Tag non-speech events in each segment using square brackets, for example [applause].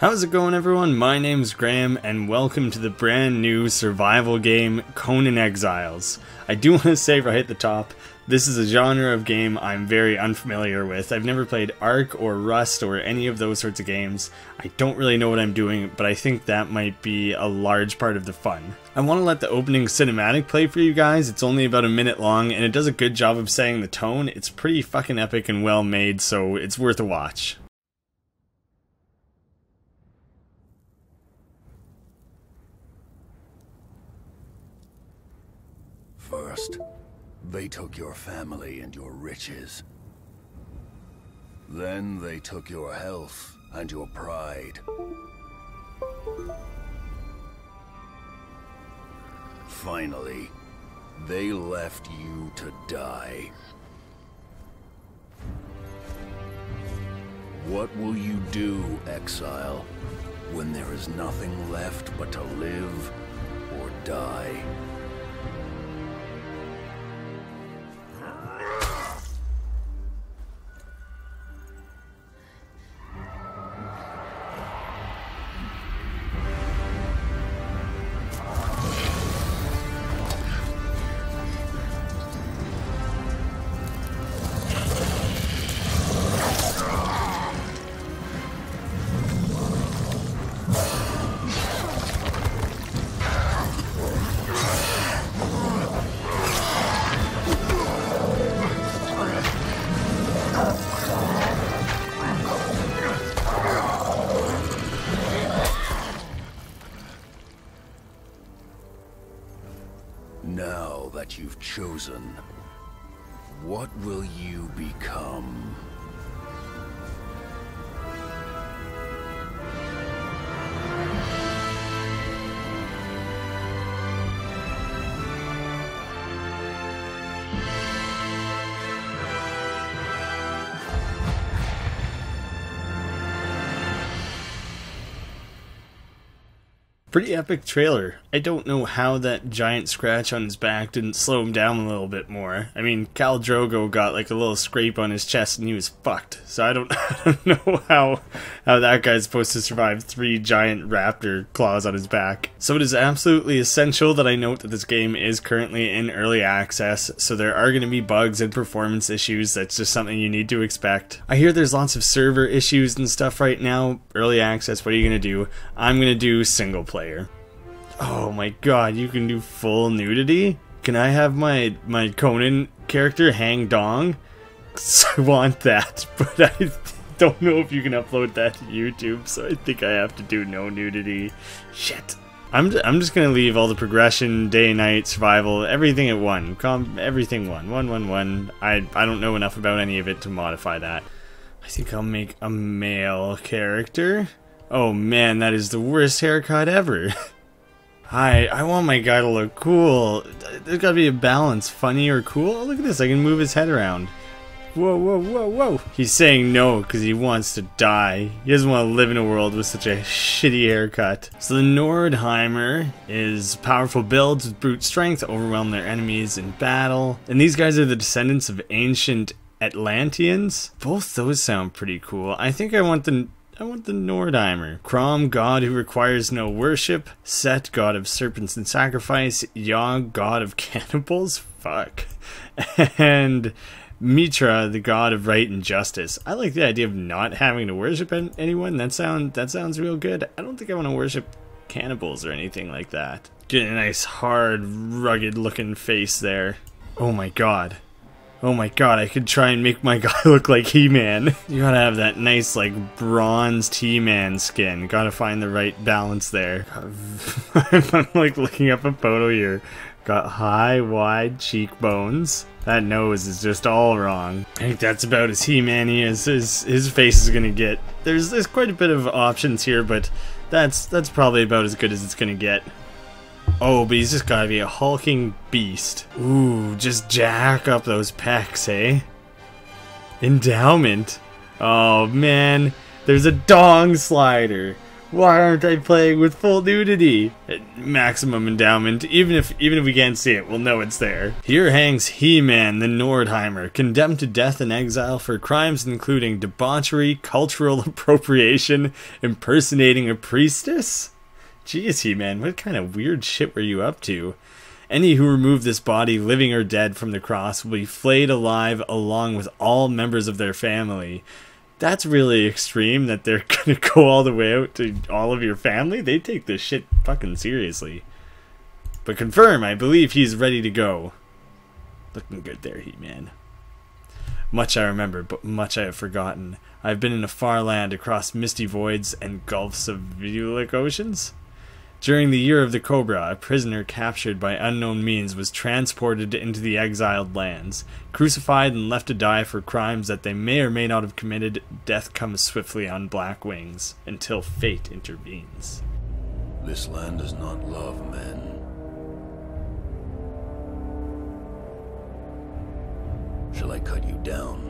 How's it going everyone? My name's Graeme and welcome to the brand new survival game Conan Exiles. I do [laughs] want to say right at the top, this is a genre of game I'm very unfamiliar with. I've never played Ark or Rust or any of those sorts of games. I don't really know what I'm doing, but I think that might be a large part of the fun. I want to let the opening cinematic play for you guys. It's only about a minute long and it does a good job of setting the tone. It's pretty fucking epic and well made, so it's worth a watch. First, they took your family and your riches. Then they took your health and your pride. Finally, they left you to die. What will you do, exile, when there is nothing left but to live or die? What will you become? Pretty epic trailer. I don't know how that giant scratch on his back didn't slow him down a little bit more. I mean, Khal Drogo got like a little scrape on his chest and he was fucked. So I don't, [laughs] I don't know how how that guy's supposed to survive three giant raptor claws on his back. So it is absolutely essential that I note that this game is currently in early access, so there are going to be bugs and performance issues. That's just something you need to expect. I hear there's lots of server issues and stuff right now. Early access, what are you going to do? I'm going to do single player player. Oh my god, you can do full nudity? Can I have my my Conan character hang dong? [laughs] I want that, [laughs] but I don't know if you can upload that to YouTube, so I think I have to do no nudity. Shit. I'm, I'm just gonna leave all the progression, day, night, survival, everything at one. Com everything one. One, one, one. I, I don't know enough about any of it to modify that. I think I'll make a male character. Oh man, that is the worst haircut ever. [laughs] Hi, I want my guy to look cool. There's gotta be a balance. Funny or cool? Oh, look at this, I can move his head around. Whoa, whoa, whoa, whoa. He's saying no because he wants to die. He doesn't want to live in a world with such a shitty haircut. So the Nordheimer is powerful builds with brute strength, overwhelm their enemies in battle. And these guys are the descendants of ancient Atlanteans. Both those sound pretty cool. I think I want the I want the Nordheimer. Crom, god who requires no worship. Set, god of serpents and sacrifice. Yog, god of [laughs] cannibals. Fuck. And Mitra, the god of right and justice. I like the idea of not having to worship anyone. That sound that sounds real good. I don't think I want to worship cannibals or anything like that. Get a nice hard, rugged looking face there. Oh my god. Oh my god, I could try and make my [laughs] guy look like He-Man. You gotta have that nice, like, bronzed He-Man skin. Gotta find the right balance there. [laughs] I'm, like, looking up a photo here. Got high, wide cheekbones. That nose is just all wrong. I think that's about as He-Man he is. His, his face is gonna get. There's, there's quite a bit of options here, but that's, that's probably about as good as it's gonna get. Oh, but he's just gotta be a hulking beast. Ooh, just jack up those pecs, eh? Endowment. Oh man, there's a dong slider. Why aren't I playing with full nudity? At Maximum endowment. Even if even if we can't see it, we'll know it's there. Here hangs He-Man the Nordheimer, condemned to death in exile for crimes including debauchery, cultural [laughs] appropriation, impersonating a priestess. Jeez, He-Man, what kind of weird shit were you up to? Any who remove this body, living or dead, from the cross will be flayed alive along with all members of their family. That's really extreme that they're [laughs] gonna go all the way out to all of your family. They take this shit fucking seriously. But confirm, I believe he's ready to go. Looking good there, He Man. Much I remember, but much I have forgotten. I have been in a far land across misty voids and gulfs of vidulic oceans. During the year of the Cobra, a prisoner captured by unknown means was transported into the exiled lands. Crucified and left to die for crimes that they may or may not have committed, death comes swiftly on black wings until fate intervenes. This land does not love men. Shall I cut you down?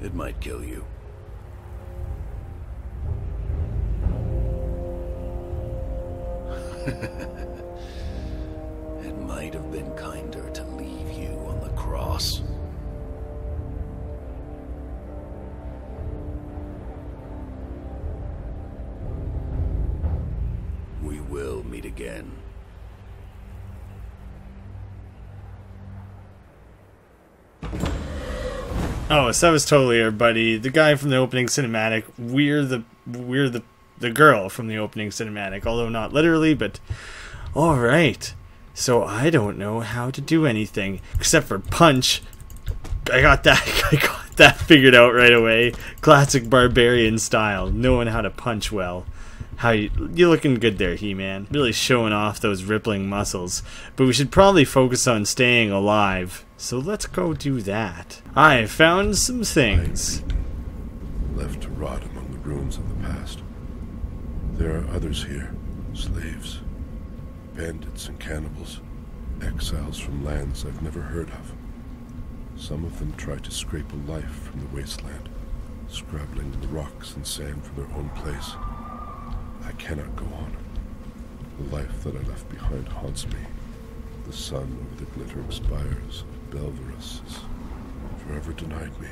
It might kill you. [laughs] it might have been kinder to leave you on the cross. We will meet again. Oh, so that was totally our buddy, the guy from the opening cinematic. We're the we're the the girl from the opening cinematic, although not literally, but all right. So I don't know how to do anything except for punch. I got that. [laughs] I got that figured out right away. Classic barbarian style, knowing how to punch well. How you you looking good there, He-Man? Really showing off those rippling muscles. But we should probably focus on staying alive. So let's go do that. I found some things. Left to rot among the ruins of the past. There are others here, slaves, bandits and cannibals, exiles from lands I've never heard of. Some of them try to scrape a life from the wasteland, scrabbling in the rocks and sand for their own place. I cannot go on. The life that I left behind haunts me. The sun over the glittering spires of Belverus has forever denied me.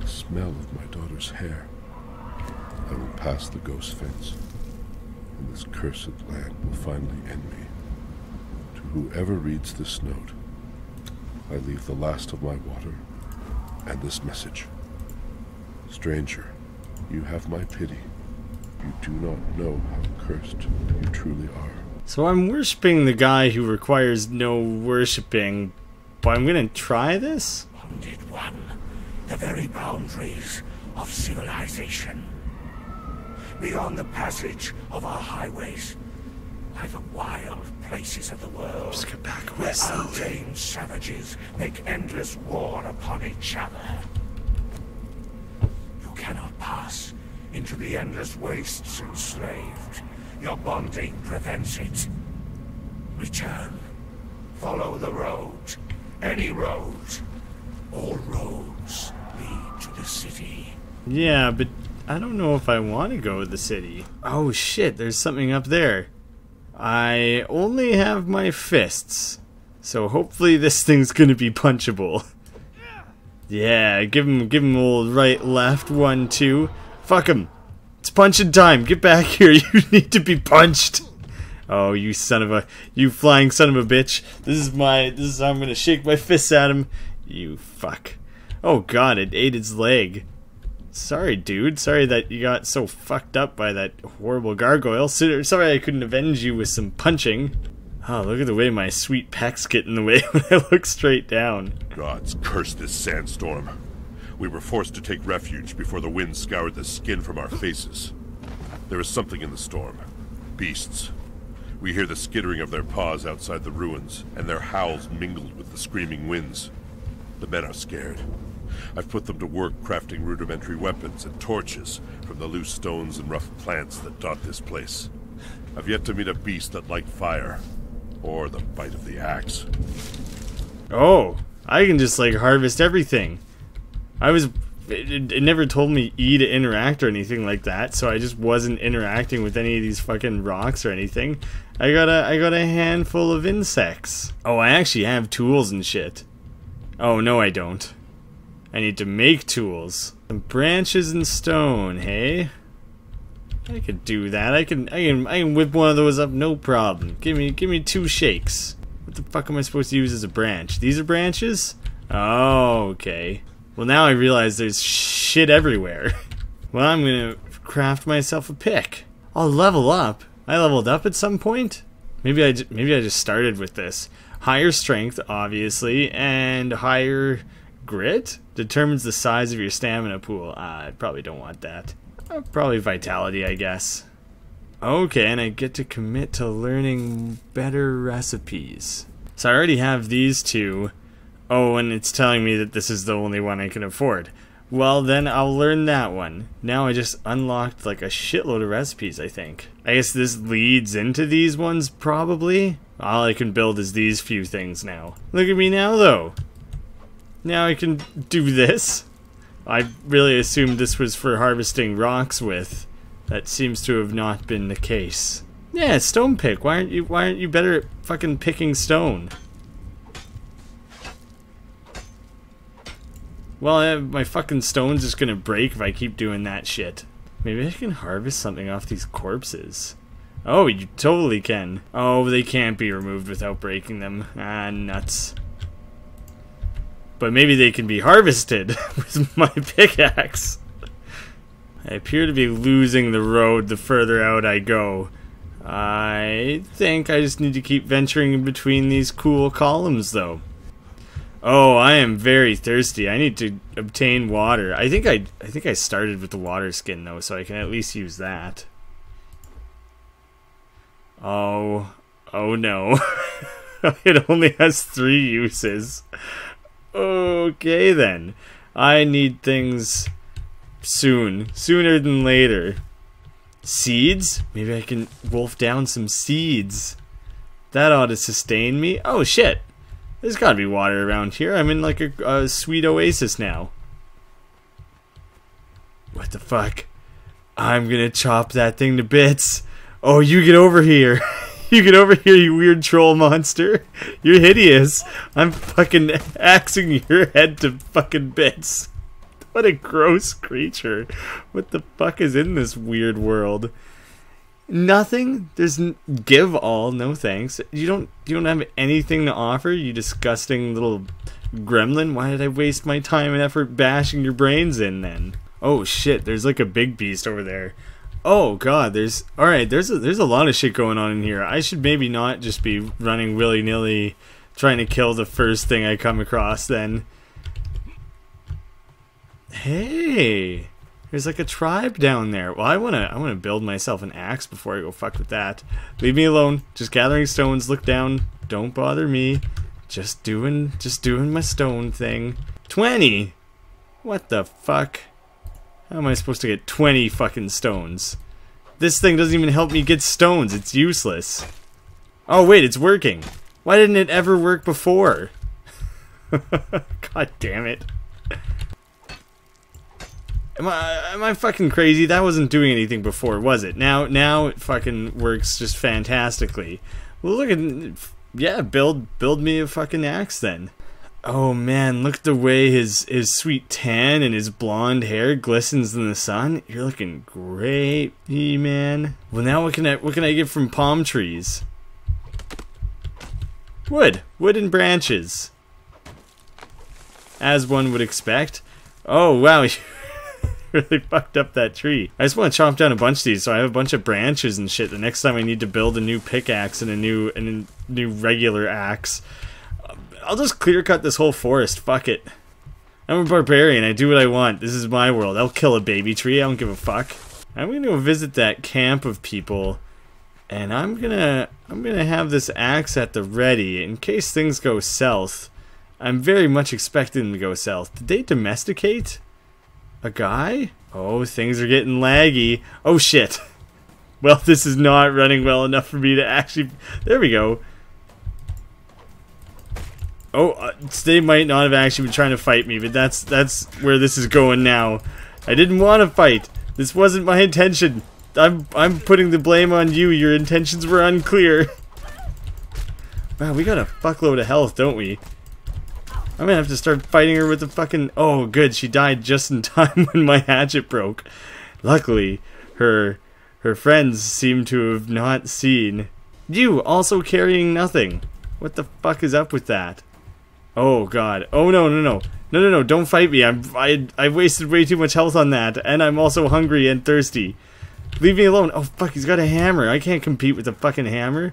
The smell of my daughter's hair. I will pass the ghost fence, and this cursed land will finally end me. To whoever reads this note, I leave the last of my water and this message. Stranger, you have my pity. You do not know how cursed you truly are. So I'm worshipping the guy who requires no worshipping, but I'm gonna try this? Wounded one, the very boundaries of civilization. Beyond the passage of our highways lie the wild places of the world. Just get back where untamed savages make endless war upon each other. You cannot pass into the endless wastes enslaved. Your bonding prevents it. Return. Follow the road. Any road. All roads lead to the city. Yeah, but I don't know if I want to go to the city. Oh shit, there's something up there. I only have my fists. So hopefully this [laughs] thing's gonna be punchable. Yeah, give him, give him little right, left, one, two. Fuck him. It's punching time. Get back [laughs] here. You need to be punched. Oh, you son of a, you flying son of a bitch. This is my, this is how I'm gonna shake my fists at him. You fuck. Oh god, it ate its leg. Sorry, dude. Sorry that you got so fucked up by that horrible gargoyle. So- Sorry I couldn't avenge you with some punching. Oh, look at the way my sweet pecs get in the way [laughs] when I look straight down. Gods curse this sandstorm. We were forced to take refuge before the wind scoured the skin from our faces. There is something in the storm. Beasts. We hear the skittering of their paws outside the ruins, and their howls mingled with the screaming winds. The men are scared. I've put them to work crafting rudimentary weapons and torches from the loose stones and rough plants that dot this place. I've yet to meet a beast that liked fire, or the bite of the axe. Oh, I can just like harvest everything. I was it, it never told me E to interact or anything like that, so I just wasn't interacting with any of these fucking rocks or anything. I got a I got a handful of insects. Oh, I actually have tools and shit. Oh no, I don't. I need to make tools. Some branches and stone, hey? I could do that. I can I can I can whip one of those up no problem. Give me give me two shakes. What the fuck am I supposed to use as a branch? These are branches? Oh, okay. Well, now I realize there's shit everywhere. [laughs] well, I'm gonna craft myself a pick. I'll level up. I leveled up at some point. Maybe I maybe I just started with this. Higher strength, obviously, and higher grit determines the size of your stamina pool. I probably don't want that. Uh, probably vitality, I guess. Okay, and I get to commit to learning better recipes. So I already have these two. Oh, and it's telling me that this is the only one I can afford. Well, then I'll learn that one. Now I just unlocked like a shitload of recipes, I think. I guess this leads into these ones, probably? All I can build is these few things now. Look at me now, though. Now I can do this. I really assumed this was for harvesting rocks with. That seems to have not been the case. Yeah, stone pick. Why aren't you why aren't you better at fucking picking stone? Well, uh, my fucking stone's just gonna break if I keep doing that shit. Maybe I can harvest something off these corpses. Oh, you totally can. Oh, they can't be removed without breaking them. Ah, nuts. But maybe they can be harvested [laughs] with my pickaxe. I appear to be losing the road the further out I go. I think I just need to keep venturing in between these cool columns, though. Oh, I am very thirsty. I need to obtain water. I think I I think I started with the water skin though, so I can at least use that. Oh, oh no. [laughs] it only has 3 uses. Okay then. I need things soon, sooner than later. Seeds? Maybe I can wolf down some seeds. That ought to sustain me. Oh shit. There's gotta be water around here. I'm in like a, a sweet oasis now. What the fuck? I'm gonna chop that thing to bits. Oh, you get over here. [laughs] [laughs] you get over here, you weird troll monster. You're hideous. I'm fucking axing your head to fucking bits. What a gross creature. What the fuck is in this weird world? Nothing. There's give all. No thanks. You don't. You don't have anything to offer. You disgusting little gremlin. Why did I waste my time and effort bashing your brains in then? Oh shit. There's like a big beast over there. Oh god. There's all right. There's a, there's a lot of shit going on in here. I should maybe not just be running willy nilly, trying to kill the first thing I come across. Then. Hey. There's like a tribe down there. Well, I wanna I wanna build myself an axe before I go fuck with that. Leave me alone. Just gathering stones. Look down. Don't bother me. Just doing just doing my stone thing. Twenty. What the fuck? How am I supposed to get twenty fucking stones? This thing doesn't even help me get stones. It's useless. Oh wait, it's working. Why didn't it ever work before? [laughs] God damn it. Am I am I fucking crazy? That wasn't doing anything before, was it? Now now it fucking works just fantastically. Well, look at yeah, build build me a fucking axe then. Oh man, look the way his his sweet tan and his blonde hair glistens in the sun. You're looking great, man. Well, now what can I what can I get from palm trees? Wood, wood and branches, as one would expect. Oh wow. [laughs] really fucked up that tree. I just want to chop down a bunch of these so I have a bunch of branches and shit. The next time I need to build a new pickaxe and a new and a new regular axe, I'll just clear cut this whole forest. Fuck it. I'm a barbarian. I do what I want. This is my world. I'll kill a baby tree. I don't give a fuck. I'm gonna go visit that camp of people, and I'm gonna I'm gonna have this axe at the ready in case things go south. I'm very much expecting them to go south. Did they domesticate? A guy? Oh, things are getting laggy. Oh shit. [laughs] Well, this is not running well enough for me to actually... There we go. Oh, uh, they might not have actually been trying to fight me, but that's that's where this is going now. I didn't want to fight. This wasn't my intention. I'm I'm putting the blame on you. Your intentions were unclear. [laughs] Wow, we got a fuckload of health, don't we? I'm gonna have to start fighting her with the fucking... Oh, good, she died just in [laughs] time when my hatchet broke. Luckily, her her friends seem to have not seen. You, also carrying nothing. What the fuck is up with that? Oh god. Oh no, no, no. No, no, no, don't fight me. I'm, I, I wasted way too much health on that, and I'm also hungry and thirsty. Leave me alone. Oh fuck, he's got a hammer. I can't compete with a fucking hammer.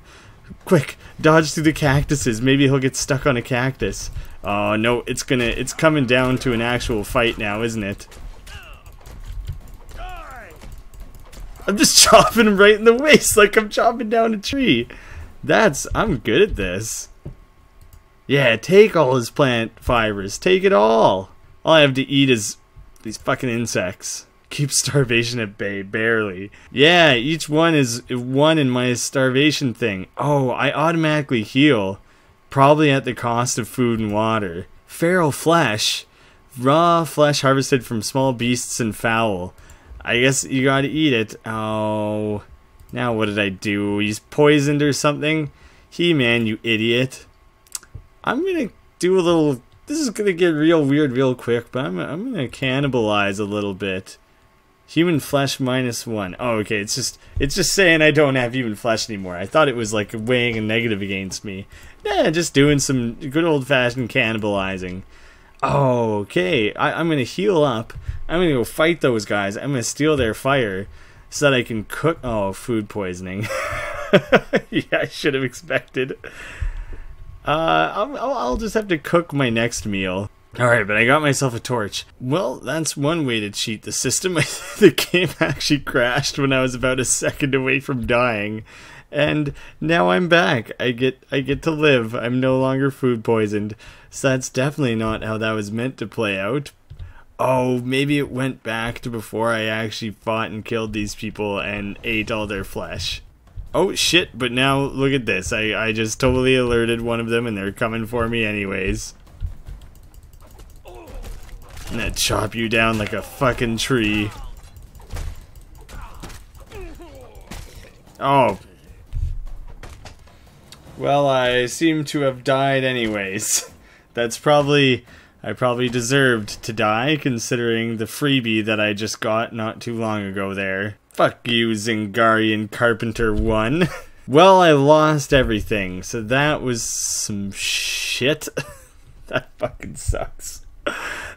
Quick, dodge through the cactuses. Maybe he'll get stuck on a cactus. Oh no, it's gonna, it's coming down to an actual fight now, isn't it? I'm just [laughs] chopping him right in the waist like I'm chopping down a tree. That's, I'm good at this. Yeah, take all his plant fibers. Take it all. All I have to eat is these fucking insects. [laughs] Keep starvation at bay, barely. Yeah, each one is one in my starvation thing. Oh, I automatically heal. Probably at the cost of food and water. Feral flesh. Raw flesh harvested from small beasts and fowl. I guess you gotta eat it. Oh. Now what did I do? He's poisoned or something? He-Man, you idiot. I'm gonna do a little... This is gonna get real weird real quick, but I'm, I'm gonna cannibalize a little bit. Human flesh minus one. Oh, okay. It's just it's just saying I don't have human flesh anymore. I thought it was like weighing a negative against me. Yeah, just doing some good old fashioned cannibalizing. Oh, okay. I, I'm gonna heal up. I'm gonna go fight those guys. I'm gonna steal their fire so that I can cook. Oh, food poisoning. [laughs] yeah, I should have expected. Uh, I'll, I'll just have to cook my next meal. Alright, but I got myself a torch. Well, that's one way to cheat the system. [laughs] the game actually crashed when I was about a second away from dying. And now I'm back. I get I get to live. I'm no longer food poisoned. So that's definitely not how that was meant to play out. Oh, maybe it went back to before I actually fought and killed these people and ate all their flesh. Oh shit, but now look at this. I, I just totally alerted one of them and they're coming for me anyways. I'm gonna chop you down like a fucking tree. Oh. Well, I seem to have died anyways. [laughs] That's probably... I probably deserved to die, considering the freebie that I just got not too long ago there. Fuck you, Zingarian Carpenter 1. [laughs] well, I lost everything, so that was some shit. [laughs] that fucking sucks.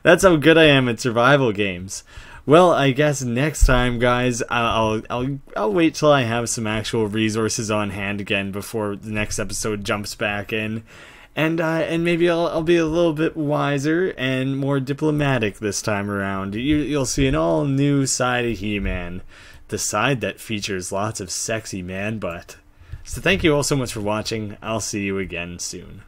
That's how good I am at survival games. Well, I guess next time, guys, I'll, I'll I'll wait till I have some actual resources on hand again before the next episode jumps back in, and uh, and maybe I'll I'll be a little bit wiser and more diplomatic this time around. You you'll see an all new side of He-Man, the side that features lots of sexy man butt. So thank you all so much for watching. I'll see you again soon.